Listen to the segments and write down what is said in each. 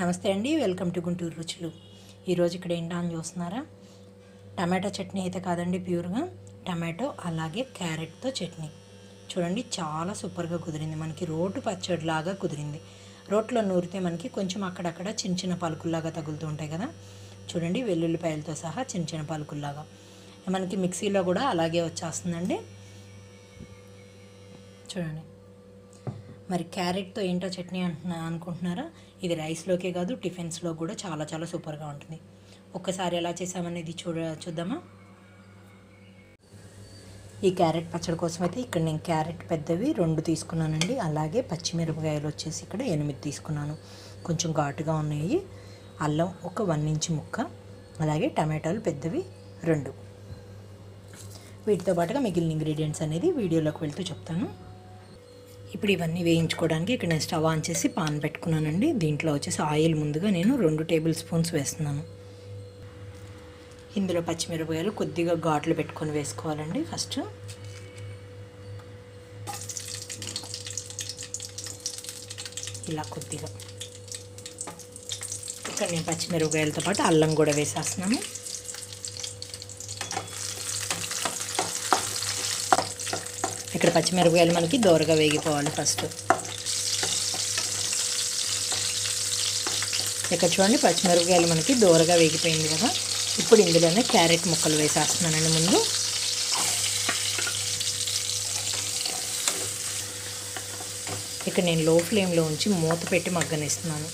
నమస్తే అండి welcome to Guntur రుచులు. ఈరోజు ఇక్కడ ఏంటా అని చూస్తున్నారా? టమాటో చట్నీ అయితే కాదండి ప్యూర్గా. టమాటో అలాగే క్యారెట్తో చట్నీ. చూడండి చాలా సూపర్గా కుదిరింది. మనకి రోటు పచ్చడిలాగా కుదిరింది. రోట్లో నూరితే మనకి కొంచెం అక్కడక్కడ చిన్న చిన్న పలుకుల్లాగా తగులుతూ ఉంటాయి కదా. చూడండి వెల్లుల్లిపాయలతో సహా చిన్న చిన్న పలుకుల్లాగా. మనకి మిక్సీలో కూడా అలాగే వచ్చేస్తుందండి. చూడండి. మరి క్యారెట్తో ఏంటో చట్నీ అంటున్నా అనుకుంటున్నారా? ఇది రైస్లోకే కాదు టిఫిన్స్లో కూడా చాలా చాలా సూపర్గా ఉంటుంది. ఒక్కసారి ఎలా చేసామనేది చూడ చూద్దామా? ఈ క్యారెట్ పచ్చడి కోసం అయితే ఇక్కడ నేను క్యారెట్ పెద్దవి రెండు తీసుకున్నానండి. అలాగే పచ్చిమిరపకాయలు వచ్చేసి ఇక్కడ ఎనిమిది తీసుకున్నాను. కొంచెం ఘాటుగా ఉన్నాయి. అల్లం ఒక వన్ ఇంచ్ ముక్క అలాగే టమాటాలు పెద్దవి రెండు. వీటితో పాటుగా మిగిలిన ఇంగ్రీడియంట్స్ అనేది వీడియోలోకి వెళ్తూ చెప్తాను. ఇప్పుడు ఇవన్నీ వేయించుకోవడానికి ఇక్కడ నేను స్టవ్ ఆన్ చేసి పాన్ పెట్టుకున్నానండి. దీంట్లో వచ్చేసి ఆయిల్ ముందుగా నేను రెండు టేబుల్ స్పూన్స్ వేస్తున్నాను. ఇందులో పచ్చిమిరపకాయలు కొద్దిగా ఘాట్లు పెట్టుకొని వేసుకోవాలండి ఫస్ట్. ఇలా కొద్దిగా. ఇక్కడ నేను పచ్చిమిరపకాయలతో పాటు అల్లం కూడా వేసేస్తున్నాను. పచ్చిమిరపకాయలు మనకి దోరగా వేగిపోవాలి ఫస్ట్ ఇక్కడ చూడండి పచ్చిమిరపకాయలు మనకి దోరగా వేగిపోయింది కదా. ఇప్పుడు ఇందులోనే క్యారెట్ ముక్కలు వేసేస్తున్నానండి ముందు. ఇక్కడ నేను లో ఫ్లేమ్లో ఉంచి మూత పెట్టి మగ్గనిస్తున్నాను.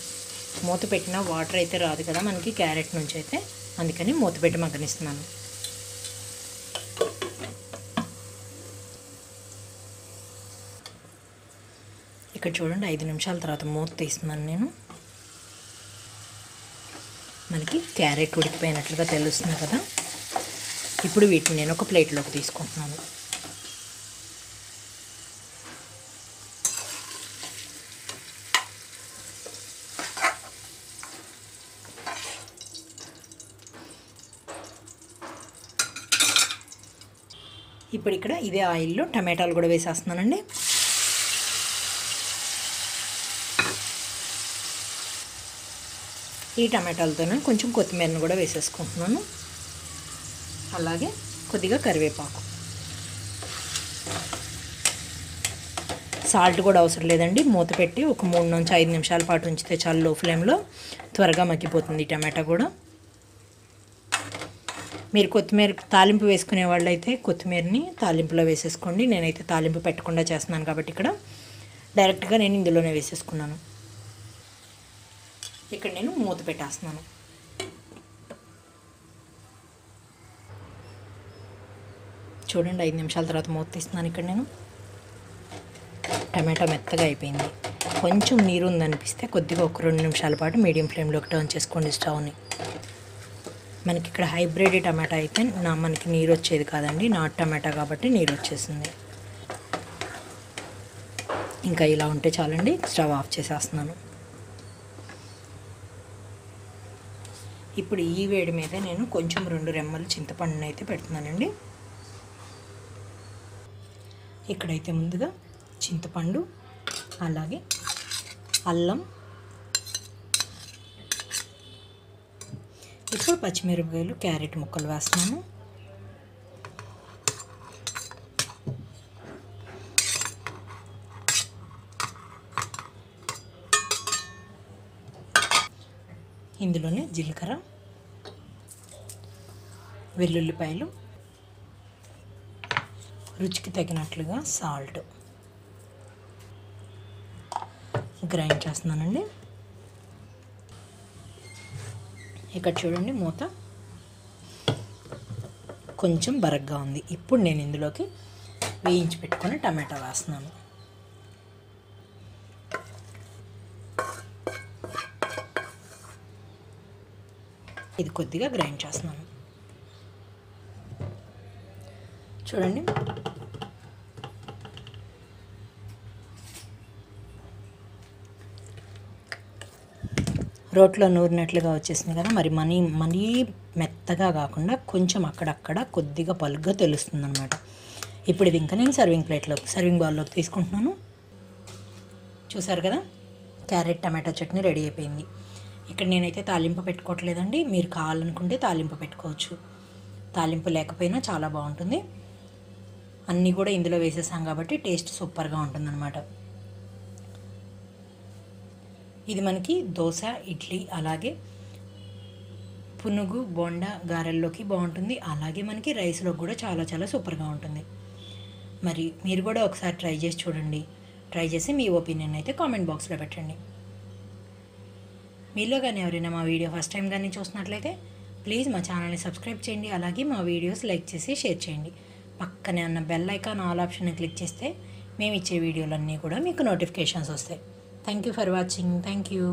మూత పెట్టిన వాటర్ అయితే రాదు కదా మనకి క్యారెట్ నుంచి అయితే. అందుకని మూత పెట్టి మగ్గనిస్తున్నాను. ఇక్కడ చూడండి ఐదు నిమిషాల తర్వాత మూత తీస్తున్నాను నేను. మనకి క్యారెట్ ఉడికిపోయినట్లుగా తెలుస్తుంది కదా. ఇప్పుడు వీటిని నేను ఒక ప్లేట్లోకి తీసుకుంటున్నాను. ఇప్పుడు ఇక్కడ ఇదే ఆయిల్లో టమాటాలు కూడా వేసేస్తున్నానండి. ఈ టమాటాలతోనే కొంచెం కొత్తిమీరను కూడా వేసేసుకుంటున్నాను. అలాగే కొద్దిగా కరివేపాకు. సాల్ట్ కూడా అవసరం లేదండి. మూత పెట్టి ఒక మూడు నుంచి ఐదు నిమిషాల పాటు ఉంచితే చాలా లో ఫ్లేమ్లో త్వరగా మగ్గిపోతుంది ఈ టమాటా కూడా. మీరు కొత్తిమీర తాలింపు వేసుకునే వాళ్ళు అయితే కొత్తిమీరని తాలింపులో వేసేసుకోండి. నేనైతే తాలింపు పెట్టకుండా చేస్తున్నాను కాబట్టి ఇక్కడ. డైరెక్ట్గా నేను ఇందులోనే వేసేసుకున్నాను. ఇక్కడ నేను మూత పెట్టేస్తున్నాను. చూడండి ఐదు నిమిషాల తర్వాత మూత తీస్తున్నాను ఇక్కడ నేను. టమాటా మెత్తగా అయిపోయింది. కొంచెం నీరు ఉందనిపిస్తే కొద్దిగా ఒక రెండు నిమిషాల పాటు మీడియం ఫ్లేమ్లోకి టర్న్ చేసుకోండి స్టవ్ని. మనకి ఇక్కడ హైబ్రిడ్ టమాటా అయితే నా మనకి నీరు వచ్చేది కాదండి. నాటు టమాటా కాబట్టి నీరు వచ్చేసింది. ఇంకా ఇలా ఉంటే చాలండి. స్టవ్ ఆఫ్ చేసేస్తున్నాను. ఇప్పుడు ఈ వేడి మీద నేను కొంచెం రెండు రెమ్మలు చింతపండును అయితే పెడుతున్నానండి. ఇక్కడైతే ముందుగా చింతపండు అలాగే అల్లం ఇప్పుడు పచ్చిమిరపకాయలు క్యారెట్ ముక్కలు వేస్తున్నాను. ఇందులోనే జీలకర్ర వెల్లుల్లిపాయలు రుచికి తగినట్లుగా సాల్ట్ గ్రైండ్ చేస్తున్నానండి. ఇక్కడ చూడండి మూత. కొంచెం బరగ్గా ఉంది. ఇప్పుడు నేను ఇందులోకి వేయించి పెట్టుకొని టమాటా వేస్తున్నాను. ఇది కొద్దిగా గ్రైండ్ చేస్తున్నాను. చూడండి. రోట్లో నూరినట్లుగా వచ్చేసింది కదా మరి మనీ మరీ మెత్తగా కాకుండా కొంచెం అక్కడక్కడ కొద్దిగా పలుగ్గా తెలుస్తుంది అనమాట ఇప్పుడు ఇది ఇంకా నేను సర్వింగ్ ప్లేట్లో సర్వింగ్ బౌల్లోకి తీసుకుంటున్నాను. చూసారు కదా? క్యారెట్ టమాటా చట్నీ రెడీ అయిపోయింది. ఇక్కడ నేనైతే తాలింపు పెట్టుకోవట్లేదండి. మీరు కావాలనుకుంటే తాలింపు పెట్టుకోవచ్చు. తాలింపు లేకపోయినా చాలా బాగుంటుంది. అన్నీ కూడా ఇందులో వేసేసాం కాబట్టి టేస్ట్ సూపర్గా ఉంటుందన్నమాట. ఇది మనకి దోశ ఇడ్లీ అలాగే పునుగు బోండా గారెల్లోకి బాగుంటుంది. అలాగే మనకి రైస్లో కూడా చాలా చాలా సూపర్గా ఉంటుంది. మరి మీరు కూడా ఒకసారి ట్రై చేసి చూడండి. ట్రై చేసి మీ ఒపీనియన్ అయితే కామెంట్ బాక్స్లో పెట్టండి. మీలో కానీ ఎవరైనా మా వీడియో ఫస్ట్ టైం కానీ చూసినట్లయితే ప్లీజ్ మా ఛానల్ని సబ్స్క్రైబ్ చేయండి. అలాగే మా వీడియోస్ లైక్ చేసి షేర్ చేయండి. పక్కనే ఉన్న bell icon all option click చేస్తే మేము ఇచ్చే వీడియోలన్నీ కూడా మీకు నోటిఫికేషన్స్ వస్తాయి. Thank you for watching. Thank you.